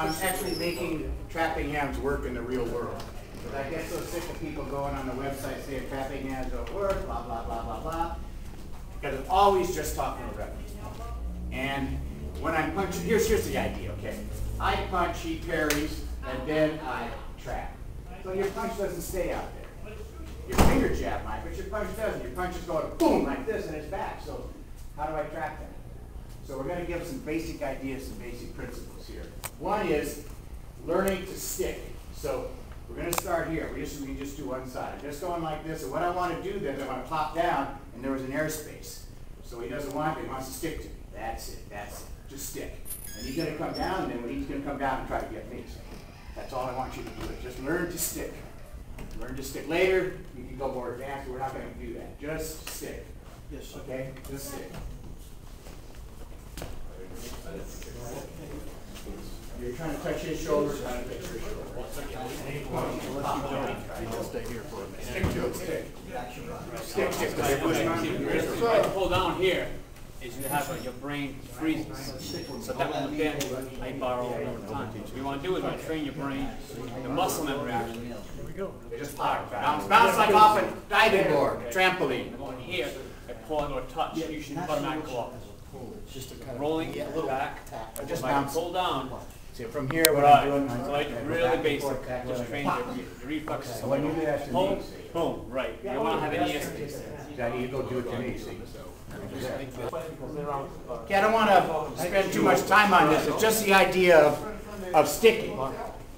I'm actually making trapping hands work in the real world. Because I get so sick of people going on the website saying trapping hands don't work, blah, blah, blah, blah, blah. Because I'm always just talking to reference. And when I'm punching, here's, here's the idea, okay? I punch, he parries, and then I trap. So your punch doesn't stay out there. Your finger jab might, but your punch doesn't. Your punch is going boom like this and it's back. So how do I trap that? So we're going to give some basic ideas, some basic principles here. One is learning to stick. So we're going to start here. We just we just do one side. I'm just going like this. And what I want to do then is I want to pop down, and there was an airspace. So he doesn't want it. He wants to stick to me. That's it. That's it. Just stick. And he's going to come down, and then when he's going to come down and try to get me. So that's all I want you to do. Just learn to stick. Learn to stick. Later, you can go more advanced, we're not going to do that. Just stick. Yes, sir. Okay? Just stick. You're trying to touch his shoulder, trying to touch your shoulder. Stay here for a minute. Stick to it, stick. Stick, stick, because you're pushing on you. Right to pull down here is you have uh, your brain freezes. So that one again, I borrow the time. What you want to do is want to train your brain, the muscle memory action. Here we go. Just bounce, bounce like off a diving board, trampoline. Going here, I pull or touch, you should automatically go up. Just to kind of. Rolling a little back, Just just I bounce. pull down. See, from here, what Right, I'm doing. so like I really back basic, forth, back just train forth. your your reflexes. So when you do that to Boom, me, see, boom, right. You don't want to have any airspace there. Daddy, you go do it to me, see. Okay, I don't want to spend too much time on this. It's just the idea of, of sticking.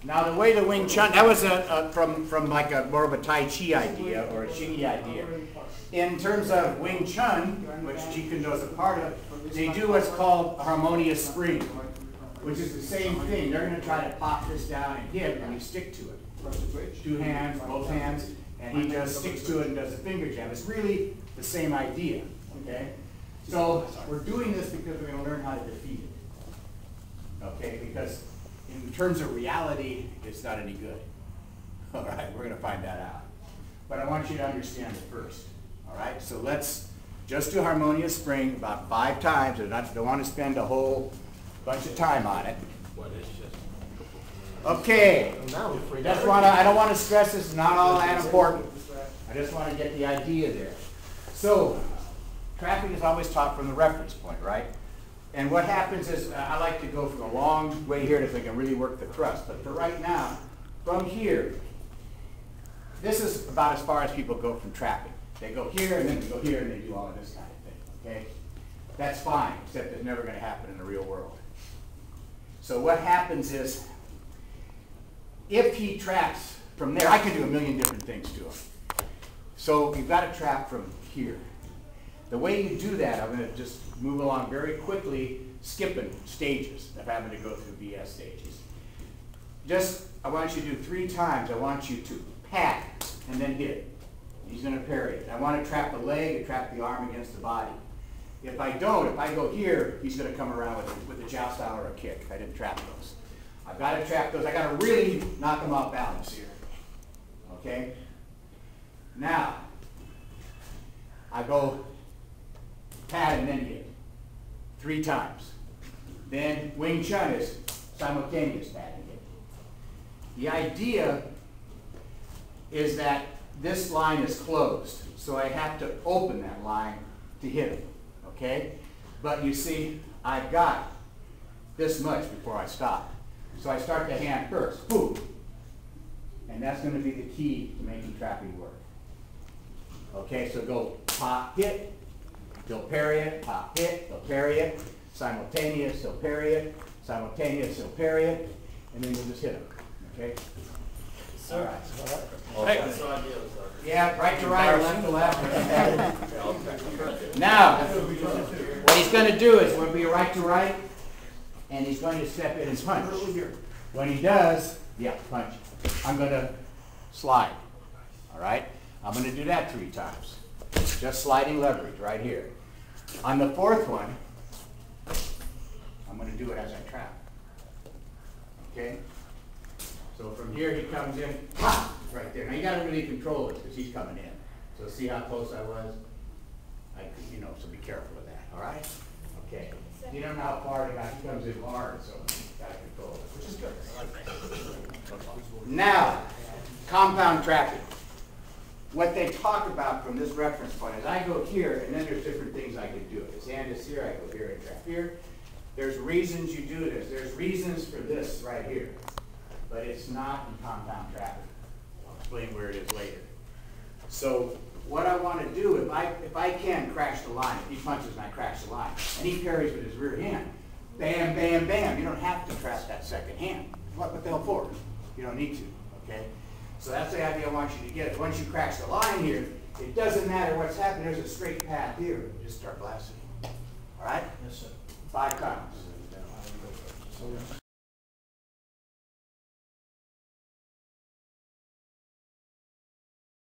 Now, the way the Wing Chun, that was a, a, from, from like a more of a Tai Chi idea or a Hsing-I idea. In terms of Wing Chun, which Jeet Kune Do is a part of, they do what's called harmonious spring, which is the same thing. They're going to try to pop this down and hit, and you stick to it. Two hands, both hands, and he just sticks to it and does a finger jab. It's really the same idea, okay? So we're doing this because we're going to learn how to defeat it. Okay, because in terms of reality, it's not any good. All right, we're going to find that out. But I want you to understand it first. All right, so let's just do harmonious spring about five times. I don't- don't want to spend a whole bunch of time on it. Okay, Now we're free. just want to, I don't want to stress this, not all that important. I just want to get the idea there. So, trapping is always taught from the reference point, right? And what happens is, uh, I like to go from a long way here to so I can really work the thrust. But for right now, from here, this is about as far as people go from trapping. They go here, and then they go here, and they do all of this kind of thing, okay? That's fine, except it's never going to happen in the real world. So what happens is, if he traps from there, I can do a million different things to him. So you've got to trap from here. The way you do that, I'm going to just move along very quickly, skipping stages of having to go through BS stages. Just, I want you to do three times. I want you to pat and then hit. He's going to parry it. I want to trap the leg and trap the arm against the body. If I don't, if I go here, he's going to come around with a, with a joust style or a kick. I didn't trap those. I've got to trap those. I've got to really knock them off balance here. Okay? Now, I go pad and then hit. Three times. Then Wing Chun is simultaneous pat and hit. The idea is that this line is closed, so I have to open that line to hit him, okay? But you see, I've got this much before I stop. So I start the hand first, boom. And that's gonna be the key to making trapping work. Okay, so go pop, hit, he'll parry it, pop, hit, he'll parry it, simultaneous, he'll parry it, simultaneous, he'll parry it, and then you'll just hit him, okay? All right. Hey, Yeah, right to right, left to left. Now, what he's gonna do is, we'll be right to right, and he's going to step in and punch. When he does, yeah, punch. I'm gonna slide, all right? I'm gonna do that three times. Just sliding leverage, right here. On the fourth one, I'm gonna do it as I trap. Okay? From here, he comes in, pop, right there. Now you gotta really control this, because he's coming in. So see how close I was? I, you know, so be careful with that, all right? Okay. You don't know how far he got, he comes in hard, so gotta control it, which is good. Now, compound trapping. What they talk about from this reference point is I go here, and then there's different things I can do. If his hand is here, I go here and here. There's reasons you do this. There's reasons for this right here. But it's not in compound trapping. I'll explain where it is later. So what I want to do, if I, if I can crash the line, if he punches and I crash the line, and he parries with his rear hand, bam, bam, bam, you don't have to trap that second hand. What, what the hell for? You don't need to, okay? So that's the idea I want you to get. Once you crash the line here, it doesn't matter what's happening, there's a straight path here, You just start blasting. All right? Yes, sir. Five times.